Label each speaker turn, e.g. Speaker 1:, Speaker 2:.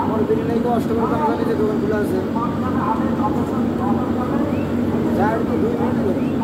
Speaker 1: আমার অষ্টমের দাম জানি দোকান খোলা আছে। দুই মিনিট করে